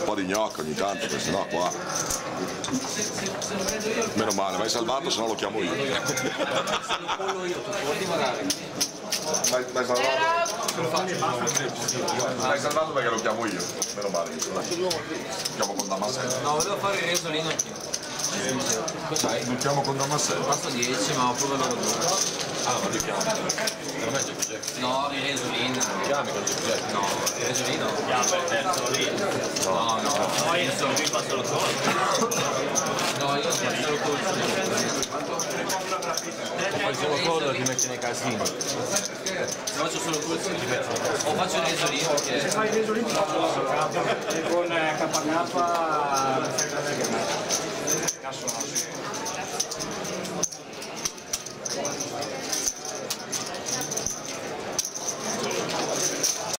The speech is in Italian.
un po' di gnocca ogni tanto, perché sennò qua. Meno male, ma hai salvato, se no lo chiamo io. L'hai l'hai salvato? L'hai salvato perché lo chiamo io, meno male. Lo chiamo con Damascello. No, volevo fare il risolino anch'io. Cos'hai? Lo chiamo con Damascello. Passo 10, ma ho pure loro due. Ah, ma ti chiamo. Per me. No, il resolino. Chiami con Jack. No, il resolino. Chiama il terzo lì. No, io sono qui passo lo corso. No, io sono solo corso. Fai solo e ti metti nei casini. Se faccio solo corso ti metto. O faccio il resolino perché. fai il resolino e con KK